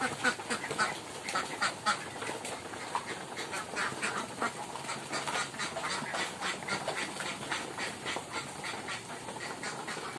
Ha ha ha.